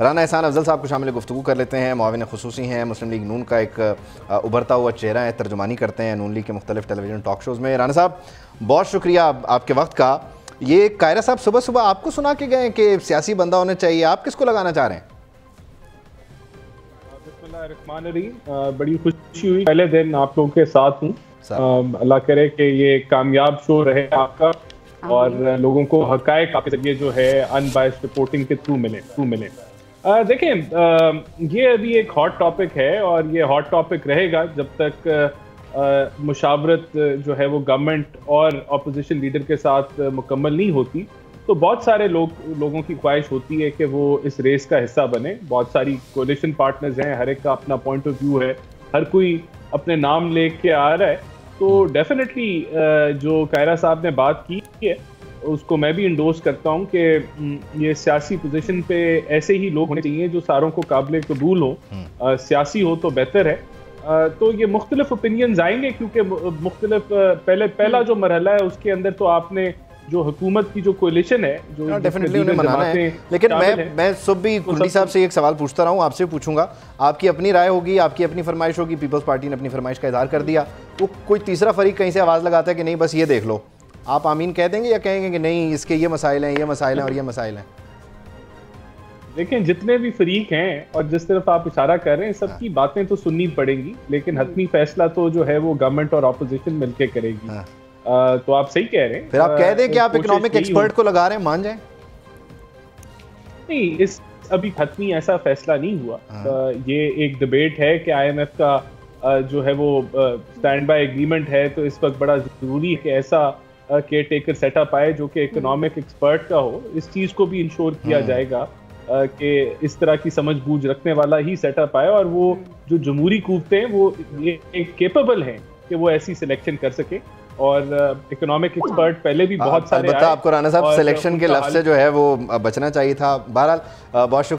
राना एहसान अफजल साहब को शामिल गुफ्तु कर लेते हैं। माविन खसूसी हैं। मुस्लिम लीग नून का एक उभरता हुआ चेहरा है। तर्जुमानी करते हैं नून लीग के मुख्तलिफ़ टेलीविज़न टॉक शोज़ में। राना साहब बहुत शुक्रिया आपके वक्त का। ये कायरा साहब सुबह सुबह आपको सुना के गए कि सियासी बंदा होना चाहिए। आप किसको लगाना चाह रहे हैं? बड़ी खुशी हुई। पहले दिन आप लोगों के साथ हूँ। अल्लाह करे कि ये कामयाब शो रहे आपका और लोगों को हकायक आपके ज़रिए जो है अनबायस रिपोर्टिंग के थ्रू मिले थ्रू मिले। देखें ये अभी एक हॉट टॉपिक है और ये हॉट टॉपिक रहेगा जब तक मुशावरत जो है वो गवर्नमेंट और अपोजिशन लीडर के साथ मुकम्मल नहीं होती। तो बहुत सारे लोग, लोगों की ख्वाहिश होती है कि वो इस रेस का हिस्सा बने। बहुत सारी कोलिशन पार्टनर्स हैं, हर एक का अपना पॉइंट ऑफ़ व्यू है। हर कोई अपने नाम लेके आ रहा है। तो डेफिनेटली जो कायरा साहब ने बात की है उसको मैं भी इंडोर्स करता हूँ कि ये सियासी पोजीशन पे ऐसे ही लोग होने चाहिए जो सारों को काबिल कबूल हो। हम्म। सियासी हो तो बेहतर है। आ, तो ये मुख्तलिफ़ ओपिनियन आएँगे क्योंकि मुख्तलिफ़ पहले पहला हम्म। जो मरहला है उसके अंदर तो आपने जो हुकूमत की जो कोलिशन है जो डेफिनेटली हाँ, उन्हें मनाना है। लेकिन मैं मैं सुबह भी कुंडी साहब से एक सवाल पूछता रहा हूँ आपसे पूछूँगा। आपकी अपनी राय होगी आपकी अपनी फरमाइश होगी पीपल्स पार्टी ने अपनी फरमाइश का इजहार कर दिया। वो कोई तीसरा फरीक कहीं से आवाज़ लगाता है कि नहीं बस ये देख लो। आप आमीन कह देंगे या कहेंगे कि नहीं इसके ये मसाइल हैं ये मसाइल हैं और ये मसाइल हैं देखें जितने भी फरीक हैं और जिस तरफ़ आप इशारा कर रहे हैं सबकी हाँ। बातें तो सुननी पड़ेंगी लेकिन। हतमी फैसला तो जो है वो गवर्नमेंट और अपोजिशन मिलकर करेगी हाँ। आ, तो आप सही कह रहे हैं फिर आप कह दें कि आप इकोनॉमिक एक्सपर्ट को लगा रहे हैं मान जाए नहीं इस अभी हतमी ऐसा फैसला नहीं हुआ हाँ। ये एक डिबेट है कि आईएमएफ का जो है वो स्टैंड बाय एग्रीमेंट है तो इस वक्त बड़ा ज़रूरी है कि ऐसा केयर टेकर सेटअप आए जो कि इकोनॉमिक एक्सपर्ट का हो इस चीज़ को भी इंश्योर किया हम्म। जाएगा कि इस तरह की समझ बूझ रखने वाला ही सेटअप आए और वो जो जमहूरी कूदते हैं वो ये केपेबल हैं कि वो ऐसी सिलेक्शन कर सके। और इकोनॉमिक एक्सपर्ट पहले भी बहुत सारे आपको राना साहब सिलेक्शन के लफ्ज से जो है वो बचना चाहिए था। बहरहाल बहुत